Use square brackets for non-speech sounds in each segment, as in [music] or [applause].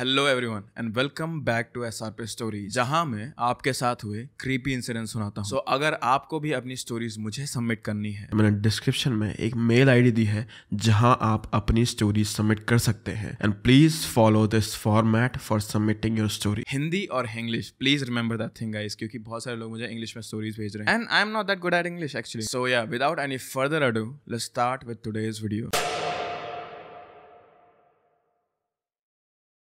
Hello everyone and welcome back to S R पे story जहाँ मैं आपके साथ हुए क्रीपी इंसिडेंट सुनाता हूँ। सो so, अगर आपको भी अपनी स्टोरीज मुझे सबमिट करनी है मैंने डिस्क्रिप्शन में एक मेल आईडी दी है जहाँ आप अपनी स्टोरी सबमिट कर सकते हैं। And please follow this format for submitting your story Hindi और English please remember that thing guys क्योंकि बहुत सारे लोग मुझे इंग्लिश में स्टोरीज भेज रहे हैं। And I am not that good at English actually so या without any further ado let's start with today's video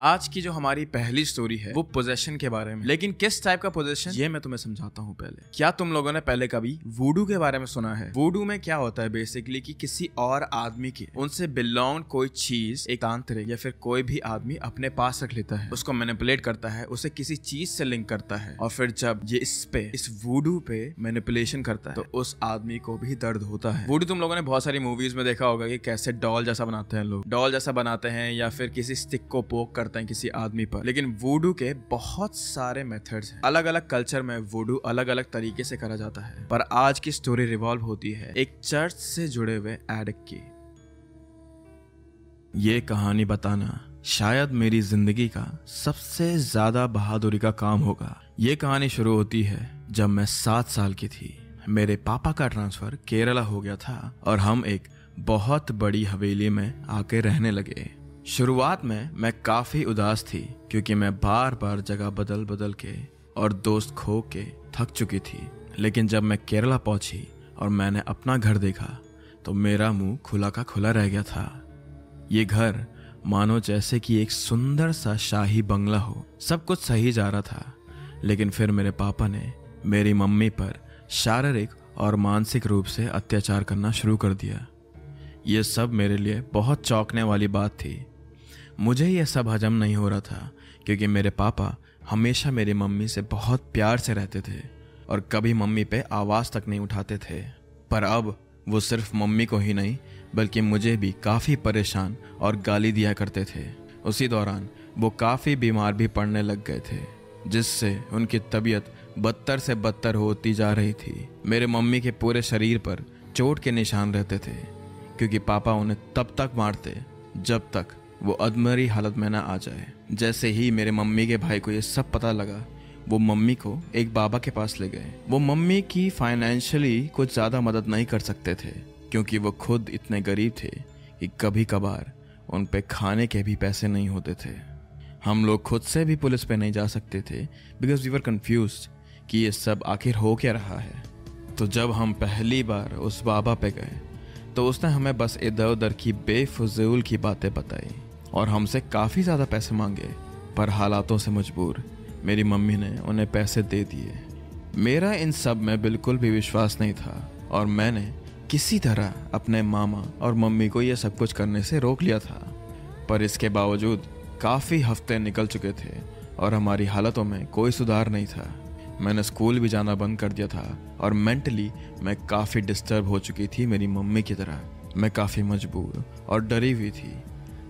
आज की जो हमारी पहली स्टोरी है, वो पोजेशन के बारे में लेकिन किस टाइप का पोजेशन ये मैं तुम्हें समझाता हूँ पहले। क्या तुम लोगों ने पहले कभी वूडू के बारे में सुना है? वूडू में क्या होता है बेसिकली कि किसी और आदमी की, उनसे बिलोंग कोई चीज़, एक तांत्रिक या फिर कोई भी आदमी अपने पास रख लेता है। उसको मैनिपुलेट करता है, उसे किसी चीज़ से लिंक करता है। और फिर जब ये इस पे, इस वूडू पे मैनिपुलेशन करता है तो उस आदमी को भी दर्द होता है। वूडू तुम लोगों ने बहुत सारी मूवीज़ में देखा होगा कि कैसे डॉल जैसा बनाते हैं लोग। डॉल जैसा बनाते हैं या फिर किसी स्टिक को पोक कर करते हैं किसी आदमी पर। लेकिन वुडू के बहुत सारे मेथड्स हैं। अलग अलग कल्चर में वुडू अलग अलग तरीके से करा जाता है। पर आज की स्टोरी रिवॉल्व होती है एक चर्च से जुड़े हुए एडिक की। ये कहानी बताना शायद मेरी ज़िंदगी का सबसे ज़्यादा बहादुरी का काम होगा। ये कहानी शुरू होती है जब मैं सात साल की थी। मेरे पापा का ट्रांसफ़र केरला हो गया था और हम एक बहुत बड़ी हवेली में आके रहने लगे। शुरुआत में मैं काफ़ी उदास थी, क्योंकि मैं बार बार जगह बदल बदल के और दोस्त खो के थक चुकी थी। लेकिन जब मैं केरला पहुँची और मैंने अपना घर देखा तो मेरा मुँह खुला का खुला रह गया था। ये घर मानो जैसे कि एक सुंदर सा शाही बंगला हो। सब कुछ सही जा रहा था, लेकिन फिर मेरे पापा ने मेरी मम्मी पर शारीरिक और मानसिक रूप से अत्याचार करना शुरू कर दिया। ये सब मेरे लिए बहुत चौंकने वाली बात थी। मुझे यह सब हजम नहीं हो रहा था, क्योंकि मेरे पापा हमेशा मेरी मम्मी से बहुत प्यार से रहते थे और कभी मम्मी पे आवाज़ तक नहीं उठाते थे। पर अब वो सिर्फ़ मम्मी को ही नहीं, बल्कि मुझे भी काफ़ी परेशान और गाली दिया करते थे। उसी दौरान वो काफ़ी बीमार भी पड़ने लग गए थे, जिससे उनकी तबीयत बदतर से बदतर होती जा रही थी। मेरे मम्मी के पूरे शरीर पर चोट के निशान रहते थे, क्योंकि पापा उन्हें तब तक मारते जब तक वो अदमरी हालत में ना आ जाए। जैसे ही मेरे मम्मी के भाई को ये सब पता लगा, वो मम्मी को एक बाबा के पास ले गए। वो मम्मी की फाइनेंशियली कुछ ज़्यादा मदद नहीं कर सकते थे, क्योंकि वो खुद इतने गरीब थे कि कभी कभार उन पे खाने के भी पैसे नहीं होते थे। हम लोग खुद से भी पुलिस पे नहीं जा सकते थे बिकॉज़ वी वर कन्फ्यूज़ कि ये सब आखिर हो क्या रहा है। तो जब हम पहली बार उस बाबा पे गए तो उसने हमें बस इधर उधर की बेफजूल की बातें बताई। और हमसे काफ़ी ज़्यादा पैसे मांगे, पर हालातों से मजबूर। मेरी मम्मी ने उन्हें पैसे दे दिए। मेरा इन सब में बिल्कुल भी विश्वास नहीं था, और मैंने किसी तरह अपने मामा और मम्मी को यह सब कुछ करने से रोक लिया था। पर इसके बावजूद काफ़ी हफ़्ते निकल चुके थे, और हमारी हालतों में कोई सुधार नहीं था। मैंने स्कूल भी जाना बंद कर दिया था, और मेंटली मैं काफ़ी डिस्टर्ब हो चुकी थी मेरी मम्मी की तरह। मैं काफ़ी मजबूर और डरी हुई थी।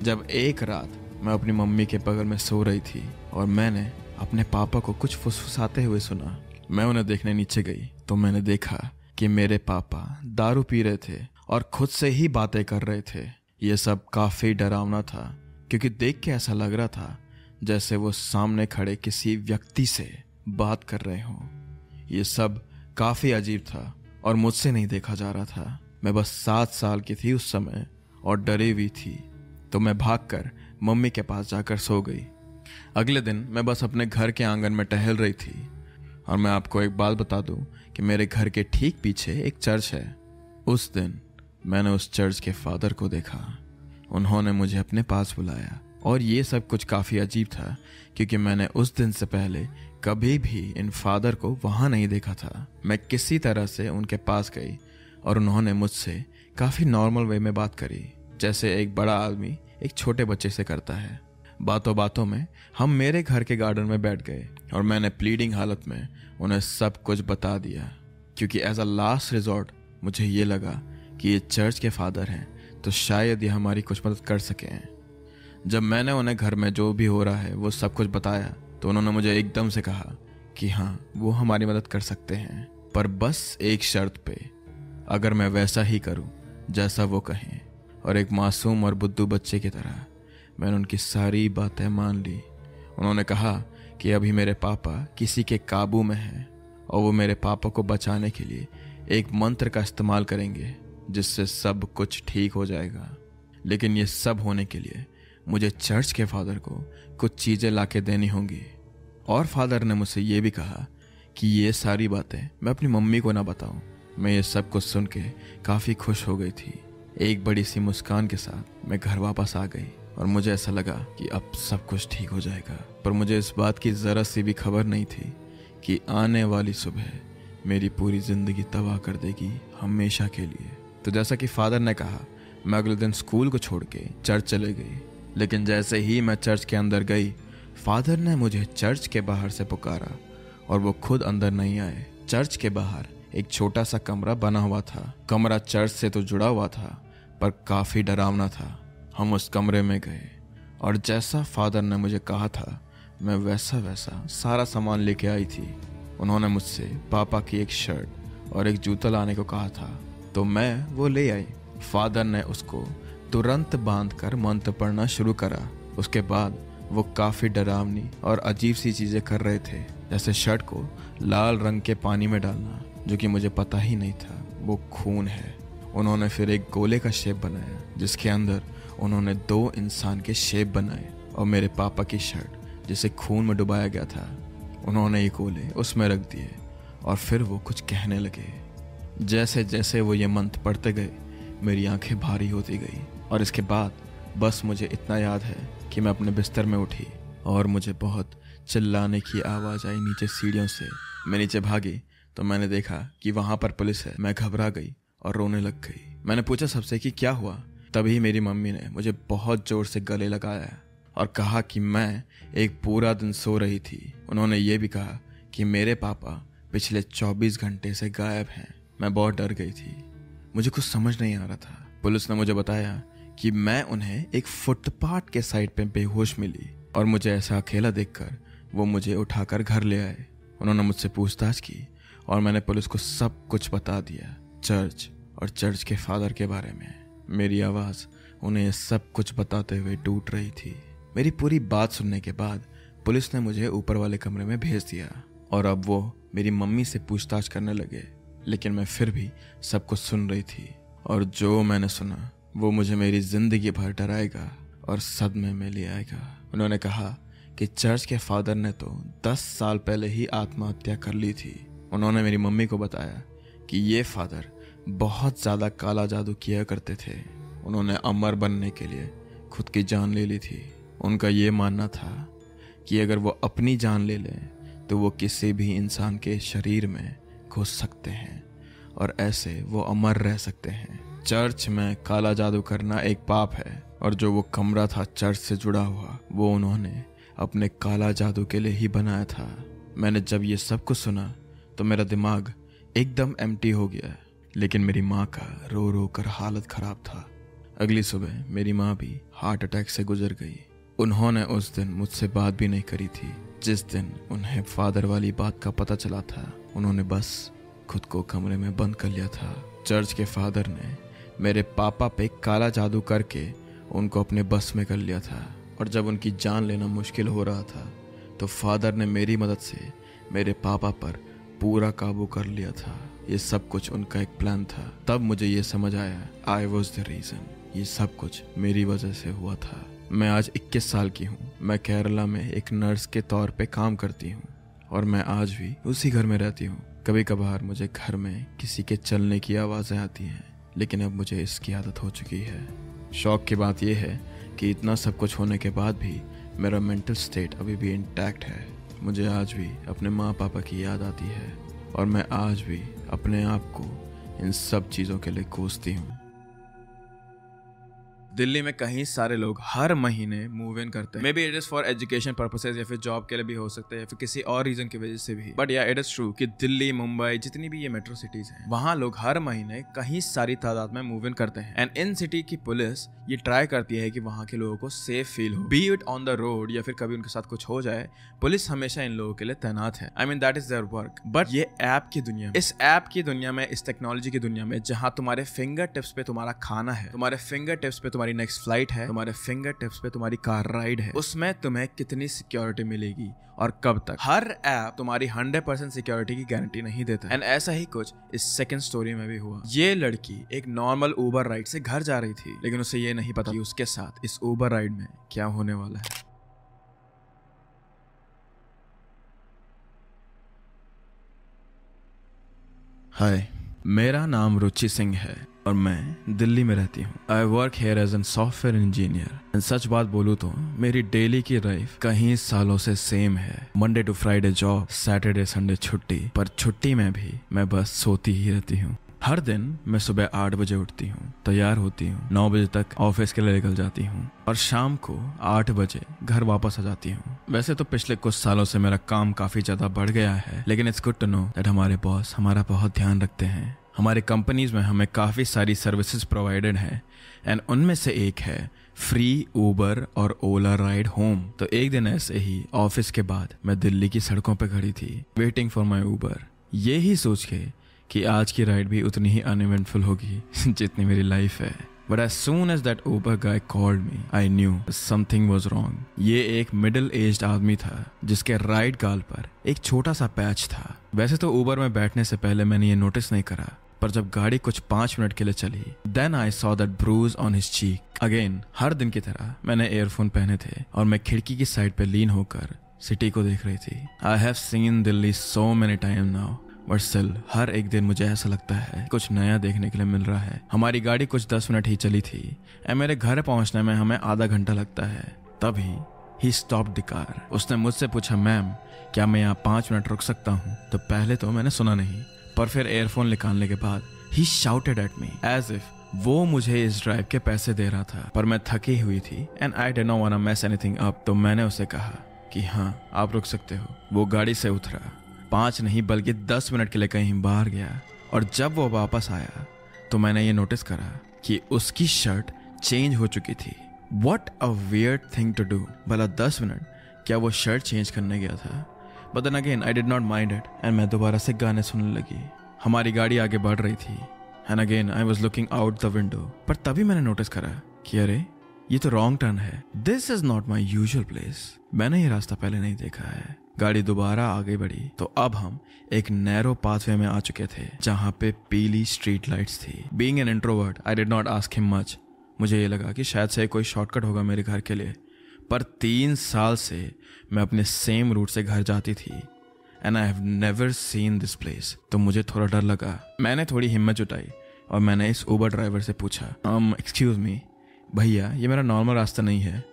जब एक रात मैं अपनी मम्मी के बगल में सो रही थी और मैंने अपने पापा को कुछ फुसफुसाते हुए सुना, मैं उन्हें देखने नीचे गई तो मैंने देखा कि मेरे पापा दारू पी रहे थे और खुद से ही बातें कर रहे थे। ये सब काफ़ी डरावना था, क्योंकि देख के ऐसा लग रहा था जैसे वो सामने खड़े किसी व्यक्ति से बात कर रहे हो। ये सब काफ़ी अजीब था और मुझसे नहीं देखा जा रहा था। मैं बस सात साल की थी उस समय और डरी हुई थी। तो मैं भागकर मम्मी के पास जाकर सो गई। अगले दिन मैं बस अपने घर के आँगन में टहल रही थी और मैं आपको एक बात बता दूँ कि मेरे घर के ठीक पीछे एक चर्च है। उस दिन मैंने उस चर्च के फादर को देखा। उन्होंने मुझे अपने पास बुलाया और ये सब कुछ काफ़ी अजीब था क्योंकि मैंने उस दिन से पहले कभी भी इन फादर को वहाँ नहीं देखा था। मैं किसी तरह से उनके पास गई और उन्होंने मुझसे काफ़ी नॉर्मल वे में बात करी। जैसे एक बड़ा आदमी एक छोटे बच्चे से करता है। बातों बातों में हम मेरे घर के गार्डन में बैठ गए और मैंने प्लीडिंग हालत में उन्हें सब कुछ बता दिया। क्योंकि एज अ लास्ट रिजॉर्ट मुझे ये लगा कि ये चर्च के फादर हैं तो शायद ये हमारी कुछ मदद कर सकें। जब मैंने उन्हें घर में जो भी हो रहा है, वो सब कुछ बताया तो उन्होंने मुझे एकदम से कहा कि हाँ वो हमारी मदद कर सकते हैं, पर बस एक शर्त पे, अगर मैं वैसा ही करूँ, जैसा वो कहें। और एक मासूम और बुद्धू बच्चे की तरह। मैंने उनकी सारी बातें मान ली। उन्होंने कहा कि अभी मेरे पापा किसी के काबू में हैं और वो मेरे पापा को बचाने के लिए एक मंत्र का इस्तेमाल करेंगे, जिससे सब कुछ ठीक हो जाएगा। लेकिन ये सब होने के लिए मुझे चर्च के फादर को कुछ चीज़ें ला देनी होंगी। और फादर ने मुझसे ये भी कहा कि ये सारी बातें मैं अपनी मम्मी को ना बताऊँ। मैं ये सब कुछ सुन के काफ़ी खुश हो गई थी। एक बड़ी सी मुस्कान के साथ मैं घर वापस आ गई और मुझे ऐसा लगा कि अब सब कुछ ठीक हो जाएगा। पर मुझे इस बात की ज़रा सी भी खबर नहीं थी कि आने वाली सुबह मेरी पूरी ज़िंदगी तबाह कर देगी हमेशा के लिए। तो जैसा कि फादर ने कहा, मैं अगले दिन स्कूल को छोड़ के चर्च चले गई। लेकिन जैसे ही मैं चर्च के अंदर गई, फादर ने मुझे चर्च के बाहर से पुकारा और वो खुद अंदर नहीं आए। चर्च के बाहर एक छोटा सा कमरा बना हुआ था। कमरा चर्च से तो जुड़ा हुआ था पर काफ़ी डरावना था। हम उस कमरे में गए और जैसा फादर ने मुझे कहा था, मैं वैसा वैसा सारा सामान लेके आई थी। उन्होंने मुझसे पापा की एक शर्ट और एक जूता लाने को कहा था तो मैं वो ले आई। फादर ने उसको तुरंत बाँध कर मंत्र पढ़ना शुरू करा। उसके बाद वो काफ़ी डरावनी और अजीब सी चीज़ें कर रहे थे, जैसे शर्ट को लाल रंग के पानी में डालना, जो कि मुझे पता ही नहीं था, वो खून है। उन्होंने फिर एक गोले का शेप बनाया, जिसके अंदर उन्होंने दो इंसान के शेप बनाए और मेरे पापा की शर्ट, जिसे खून में डुबाया गया था, उन्होंने ये गोले उसमें रख दिए और फिर वो कुछ कहने लगे। जैसे जैसे वो ये मंत्र पढ़ते गए, मेरी आँखें भारी होती गई और इसके बाद बस मुझे इतना याद है कि मैं अपने बिस्तर में उठी और मुझे बहुत चिल्लाने की आवाज़ आई नीचे सीढ़ियों से। मैं नीचे भागी तो मैंने देखा कि वहाँ पर पुलिस है। मैं घबरा गई और रोने लग गई। मैंने पूछा सबसे कि क्या हुआ? तभी मेरी मम्मी ने मुझे बहुत ज़ोर से गले लगाया और कहा कि मैं एक पूरा दिन सो रही थी। उन्होंने ये भी कहा कि मेरे पापा पिछले 24 घंटे से गायब हैं। मैं बहुत डर गई थी। मुझे कुछ समझ नहीं आ रहा था। पुलिस ने मुझे बताया कि मैं उन्हें एक फुटपाथ के साइड पे बेहोश मिली और मुझे ऐसा अकेला देखकर वो मुझे उठाकर घर ले आए। उन्होंने मुझसे पूछताछ की और मैंने पुलिस को सब कुछ बता दिया। चर्च और चर्च के फादर के बारे में। मेरी आवाज़ उन्हें सब कुछ बताते हुए टूट रही थी। मेरी पूरी बात सुनने के बाद पुलिस ने मुझे ऊपर वाले कमरे में भेज दिया और अब वो मेरी मम्मी से पूछताछ करने लगे। लेकिन मैं फिर भी सब कुछ सुन रही थी और जो मैंने सुना, वो मुझे मेरी ज़िंदगी भर डराएगा और सदमे में ले आएगा। उन्होंने कहा कि चर्च के फादर ने तो दस साल पहले ही आत्महत्या कर ली थी। उन्होंने मेरी मम्मी को बताया कि ये फादर बहुत ज़्यादा काला जादू किया करते थे। उन्होंने अमर बनने के लिए खुद की जान ले ली थी। उनका ये मानना था कि अगर वो अपनी जान ले लें तो वो किसी भी इंसान के शरीर में घुस सकते हैं और ऐसे वो अमर रह सकते हैं। चर्च में काला जादू करना एक पाप है और जो वो कमरा था चर्च से जुड़ा हुआ, वो उन्होंने अपने काला जादू के लिए ही बनाया था। मैंने जब ये सब कुछ सुना तो मेरा दिमाग एकदम एमटी हो गया लेकिन मेरी माँ का रो रो कर हालत खराब था। अगली सुबह मेरी माँ भी हार्ट अटैक से गुजर गई। उन्होंने उस दिन मुझसे बात भी नहीं करी थी। जिस दिन उन्हें फादर वाली बात का पता चला था, उन्होंने बस खुद को कमरे में बंद कर लिया था। चर्च के फादर ने मेरे पापा पे काला जादू करके उनको अपने बस में कर लिया था। और जब उनकी जान लेना मुश्किल हो रहा था तो फादर ने मेरी मदद से मेरे पापा पर पूरा काबू कर लिया था। ये सब कुछ उनका एक प्लान था। तब मुझे ये समझ आया आई वॉज़ द रीज़न ये सब कुछ मेरी वजह से हुआ था। मैं आज 21 साल की हूँ। मैं केरला में एक नर्स के तौर पे काम करती हूँ। और मैं आज भी उसी घर में रहती हूँ। कभी कभार मुझे घर में किसी के चलने की आवाज़ें आती हैं, लेकिन अब मुझे इसकी आदत हो चुकी है। शौक की बात यह है कि इतना सब कुछ होने के बाद भी मेरा मेंटल स्टेट अभी भी इंटैक्ट है। मुझे आज भी अपने माँ पापा की याद आती है और मैं आज भी अपने आप को इन सब चीज़ों के लिए कोसती हूँ। दिल्ली में कहीं सारे लोग हर महीने मूव इन करते हैं। Maybe it is for education purposes या फिर जॉब के लिए भी हो सकते हैं या फिर किसी और रीजन की वजह से भी। बट या इट इज़ ट्रू कि दिल्ली, मुंबई, जितनी भी ये मेट्रो सिटीज़ हैं, वहाँ लोग हर महीने कहीं सारी तादाद में मूव इन करते हैं। एंड इन सिटी की पुलिस ये ट्राई करती है कि वहाँ के लोगों को सेफ़ फील हो। Be it on the road या फिर कभी उनके साथ कुछ हो जाए, पुलिस हमेशा इन लोगों के लिए तैनात है। I mean that is their work but ये ऐप की दुनिया इस ऐप की दुनिया में, इस टेक्नोलॉजी की दुनिया में, जहाँ तुम्हारे फिंगर टिप्स पे तुम्हारा खाना है, तुम्हारे फिंगर टिप्स पे तुम्हारी नेक्स्ट फ़्लाइट है तुम्हारे फिंगर टिप्स पे तुम्हारी कार राइड है। उसमें तुम्हें कितनी सिक्योरिटी मिलेगी और कब तक? हर ऐप तुम्हारी हंड्रेड परसेंट सिक्योरिटी की गारंटी नहीं देता एंड ऐसा ही कुछ इस सेकंड स्टोरी में भी हुआ। ये लड़की एक नॉर्मल ऊबर राइड से घर जा रही थी लेकिन उसे ये नहीं पता कि उसके साथ इस ऊबर राइड में क्या होने वाला है। हाय मेरा नाम रुचि सिंह है और मैं दिल्ली में रहती हूँ। I work here as an software engineer सच बात बोलू तो मेरी डेली की लाइफ कहीं सालों से सेम है। Monday to Friday job Saturday Sunday छुट्टी। पर छुट्टी में भी मैं बस सोती ही रहती हूँ। हर दिन मैं सुबह आठ बजे उठती हूँ, तैयार होती हूँ, नौ बजे तक ऑफ़िस के लिए निकल जाती हूँ और शाम को आठ बजे घर वापस आ जाती हूँ। वैसे तो पिछले कुछ सालों से मेरा काम काफ़ी ज़्यादा बढ़ गया है, लेकिन it's good to know that हमारे बॉस हमारा बहुत ध्यान रखते हैं। हमारे कंपनीज़ में हमें काफ़ी सारी सर्विसेज़ प्रोवाइडेड है एंड उनमें से एक है फ्री ऊबर और ओला राइड होम तो एक दिन ऐसे ही ऑफ़िस के बाद मैं दिल्ली की सड़कों पर खड़ी थी वेटिंग फॉर माई ऊबर ये ही सोच के कि आज की राइड भी उतनी ही अनइवेंटफुल होगी, [laughs] जितनी मेरी लाइफ है। But as soon as that Uber guy called me I knew something was wrong ये एक मिडिल एज आदमी था, जिसके राइट गाल पर एक छोटा सा पैच था। वैसे तो ऊबर में बैठने से पहले मैंने ये नोटिस नहीं करा, पर जब गाड़ी कुछ पाँच मिनट के लिए चली then I saw that bruise on his cheek again हर दिन की तरह मैंने एयरफोन पहने थे और मैं खिड़की की साइड पे लीन होकर सिटी को देख रही थी। I have seen Delhi so many time now but still हर एक दिन मुझे ऐसा लगता है, कुछ नया देखने के लिए मिल रहा है। हमारी गाड़ी कुछ दस मिनट ही चली थी एंड मेरे घर पहुँचने में हमें आधा घंटा लगता है। तभी ही स्टॉप द कार उसने मुझसे पूछा, मैम, क्या मैं यहाँ पाँच मिनट रुक सकता हूँ? तो पहले तो मैंने सुना नहीं, पर फिर एयरफोन निकालने के बाद ही shouted at me as if वो मुझे इस ड्राइव के पैसे दे रहा था। पर मैं थकी हुई थी and I didn't no want mess anything up तो मैंने उसे कहा कि हाँ आप रुक सकते हो। वो गाड़ी से उतरा। पाँच नहीं, बल्कि दस मिनट के लिए कहीं बाहर गया और जब वो वापस आया तो मैंने ये नोटिस करा कि उसकी शर्ट चेंज हो चुकी थी। What a weird thing to do भला दस मिनट, क्या वो शर्ट चेंज करने गया था? But then again I did not mind it and मैं दोबारा से गाने सुनने लगी। हमारी गाड़ी आगे बढ़ रही थी and again I was looking out the window पर तभी मैंने नोटिस करा कि अरे, ये तो रॉन्ग टर्न है। This is not my usual place मैंने ये रास्ता पहले नहीं देखा है। गाड़ी दोबारा आगे बढ़ी। तो अब हम एक नैरो पाथवे में आ चुके थे जहाँ पे पीली स्ट्रीट लाइट्स थी। Being an introvert I did not ask him much मुझे ये लगा कि शायद से कोई शॉर्टकट होगा मेरे घर के लिए। पर तीन साल से मैं अपने सेम रूट से घर जाती थी। And I have never seen this place तो मुझे थोड़ा डर लगा। मैंने थोड़ी हिम्मत जुटाई और मैंने इस ऊबर ड्राइवर से पूछा um, एक्सक्यूज मी भैया ये मेरा नॉर्मल रास्ता नहीं है।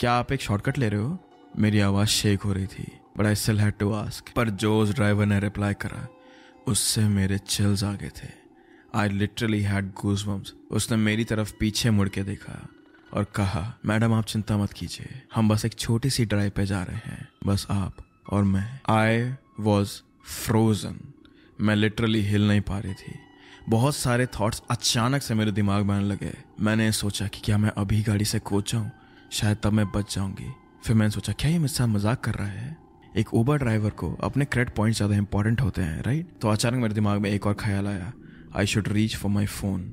क्या आप एक शॉर्टकट ले रहे हो? मेरी आवाज़ शेक हो रही थी। But I still had to ask पर जो उस ड्राइवर ने रिप्लाई करा। उससे मेरे चिल्स आ गए थे। आई लिटरली हैड गूज उसने मेरी तरफ़ पीछे मुड़ के देखा और कहा, मैडम, आप चिंता मत कीजिए। हम बस एक छोटी सी ड्राइव पे जा रहे हैं। बस आप और मैं। आई वॉज़ फ्रोजन मैं लिटरली हिल नहीं पा रही थी। बहुत सारे थॉट्स अचानक से मेरे दिमाग में आने लगे। मैंने सोचा कि क्या मैं अभी गाड़ी से कूद जाऊँ? शायद तब मैं बच जाऊँगी। फिर मैंने सोचा, क्या ये मुझसे मज़ाक कर रहा है? एक ऊबर ड्राइवर को अपने क्रेडिट पॉइंट ज़्यादा इंपॉर्टेंट होते हैं राइट तो अचानक मेरे दिमाग में एक और ख्याल आया। I should reach for my phone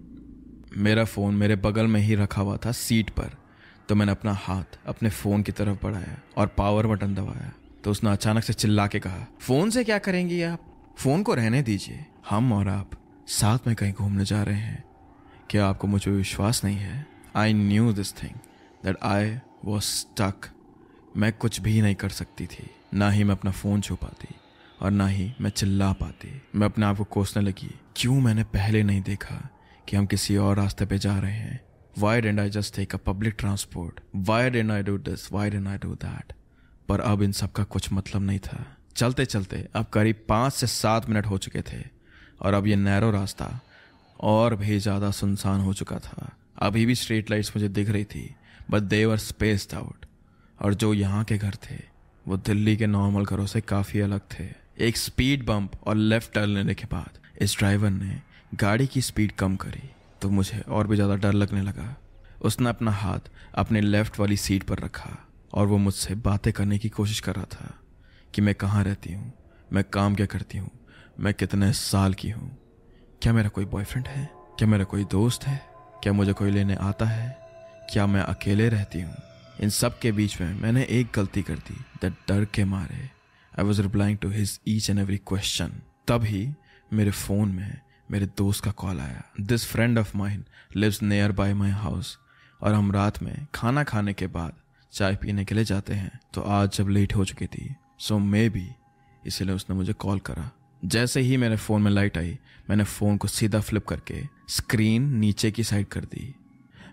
मेरा फ़ोन मेरे बगल में ही रखा हुआ था सीट पर। तो मैंने अपना हाथ अपने फ़ोन की तरफ़ बढ़ाया और पावर बटन दबाया। तो उसने अचानक से चिल्ला के कहा फ़ोन से क्या करेंगी आप? फ़ोन को रहने दीजिए। हम और आप साथ में कहीं घूमने जा रहे हैं। क्या आपको मुझे विश्वास नहीं है? I knew this thing that I was stuck मैं कुछ भी नहीं कर सकती थी। ना ही मैं अपना फ़ोन छू पाती और ना ही मैं चिल्ला पाती। मैं अपने आप को कोसने लगी, क्यों मैंने पहले नहीं देखा कि हम किसी और रास्ते पे जा रहे हैं? Why didn't I just take a public transport why didn't I do this why didn't I do that पर अब इन सब का कुछ मतलब नहीं था। चलते चलते अब करीब पाँच से सात मिनट हो चुके थे और अब ये नैरो रास्ता और भी ज़्यादा सुनसान हो चुका था। अभी भी स्ट्रीट लाइट्स मुझे दिख रही थी बट देवर स्पेस्ड आउट और जो यहाँ के घर थे वो दिल्ली के नॉर्मल घरों से काफ़ी अलग थे। एक स्पीड बम्प और लेफ़्ट टर्न लेने के बाद इस ड्राइवर ने गाड़ी की स्पीड कम करी तो मुझे और भी ज़्यादा डर लगने लगा। उसने अपना हाथ अपने लेफ़्ट वाली सीट पर रखा और वो मुझसे बातें करने की कोशिश कर रहा था कि मैं कहाँ रहती हूँ, मैं काम क्या करती हूँ, मैं कितने साल की हूँ। क्या मेरा कोई बॉयफ्रेंड है? क्या मेरा कोई दोस्त है? क्या मुझे कोई लेने आता है? क्या मैं अकेले रहती हूँ? इन सब के बीच में मैंने एक गलती कर दी। दैट डर के मारे I was replying to his each and every question तभी मेरे फ़ोन में मेरे दोस्त का कॉल आया। This friend of mine lives near by my house और हम रात में खाना खाने के बाद चाय पीने के लिए जाते हैं। तो आज जब लेट हो चुकी थी सो मे बी इसलिए उसने मुझे कॉल करा। जैसे ही मेरे फ़ोन में लाइट आई, मैंने फ़ोन को सीधा फ्लिप करके स्क्रीन नीचे की साइड कर दी।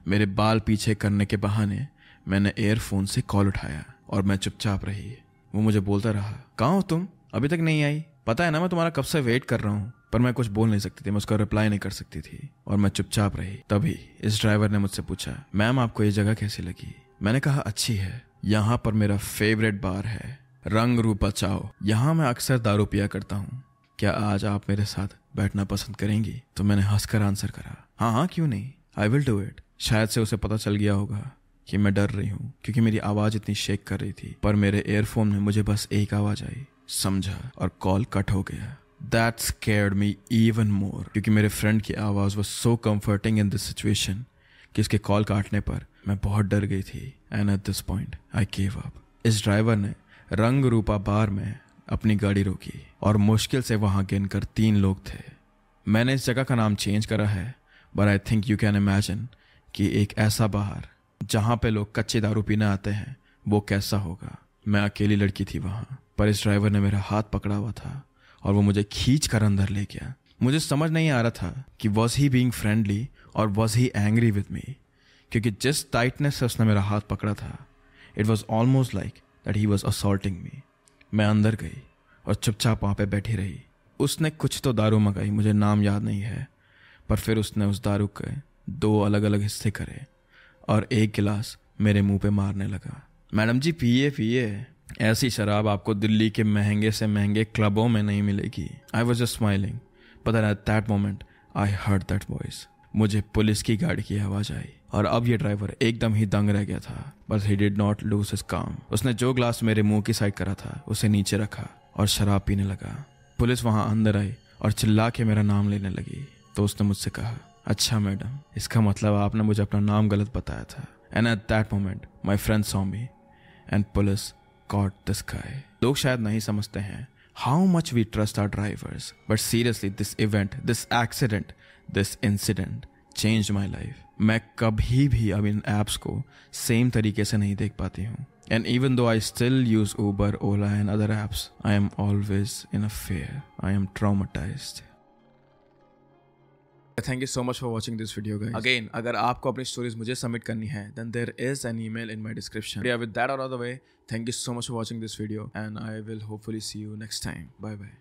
मेरे बाल पीछे करने के बहाने मैंने एयरफोन से कॉल उठाया और मैं चुपचाप रही। वो मुझे बोलता रहा, कहाँ हो तुम? अभी तक नहीं आई। पता है ना मैं तुम्हारा कब से वेट कर रहा हूँ, पर मैं कुछ बोल नहीं सकती थी, मैं उसका रिप्लाई नहीं कर सकती थी और मैं चुपचाप रही। तभी इस ड्राइवर ने मुझसे पूछा, मैम, आपको ये जगह कैसी लगी? मैंने कहा, अच्छी है। यहाँ पर मेरा फेवरेट बार है। रंग रूपा चाओ। यहाँ मैं अक्सर दारू पिया करता हूँ। क्या आज आप मेरे साथ बैठना पसंद करेंगी? तो मैंने हंसकर आंसर करा हाँ हाँ क्यों नहीं? आई विल डू इट शायद से उसे पता चल गया होगा। कि मैं डर रही हूँ, क्योंकि मेरी आवाज़ इतनी शेक कर रही थी। पर मेरे एयरफोन में मुझे बस एक आवाज़ आई, समझा, और कॉल कट हो गया। That scared me even more क्योंकि मेरे फ्रेंड की आवाज़ was so comforting in this situation कि इसके कॉल काटने पर मैं बहुत डर गई थी। And at this point I cave up इस ड्राइवर ने रंग रूपा बार में अपनी गाड़ी रोकी, और मुश्किल से वहाँ गिनकर तीन लोग थे। मैंने इस जगह का नाम चेंज करा है but I think you can imagine कि एक ऐसा बाहर जहाँ पे लोग कच्चे दारू पीने आते हैं, वो कैसा होगा? मैं अकेली लड़की थी वहाँ, पर इस ड्राइवर ने मेरा हाथ पकड़ा हुआ था और वो मुझे खींच कर अंदर ले गया। मुझे समझ नहीं आ रहा था कि वॉज़ ही बींग फ्रेंडली और was he angry with me क्योंकि जिस टाइटनेस से उसने मेरा हाथ पकड़ा था it was almost like that he was assaulting me मैं अंदर गई और चुपचाप वहाँ पे बैठी रही। उसने कुछ तो दारू मंगाई, मुझे नाम याद नहीं है, पर फिर उसने उस दारू के दो अलग अलग हिस्से करे। और एक गिलास मेरे मुँह पे मारने लगा। मैडम जी, पिए पिए। ऐसी शराब आपको दिल्ली के महँगे से महँगे क्लबों में नहीं मिलेगी। I was just smiling but at that moment I heard that voice मुझे पुलिस की गाड़ी की आवाज़ आई, और अब ये ड्राइवर एकदम ही दंग रह गया था। But he did not lose his काम उसने जो ग्लास मेरे मुँह की साइड करा था, उसे नीचे रखा और शराब पीने लगा। पुलिस वहाँ अंदर आई और चिल्ला के मेरा नाम लेने लगी। तो उसने मुझसे कहा अच्छा मैडम। इसका मतलब आपने मुझे अपना नाम गलत बताया था। And at that moment my friend saw me and police caught this लोग शायद नहीं समझते हैं how much we trust our drivers but seriously this event this accident this incident change my life मैं कभी भी अब इन ऐप्स को सेम तरीके से नहीं देख पाती हूँ। And even though I still use Uber Ola and other apps I am always in a fear I am traumatized thank you so much for watching this video guys again अगर आपको अपनी stories मुझे submit करनी है then there is an email in my description with that out of the way thank you so much for watching this video and I will hopefully see you next time bye bye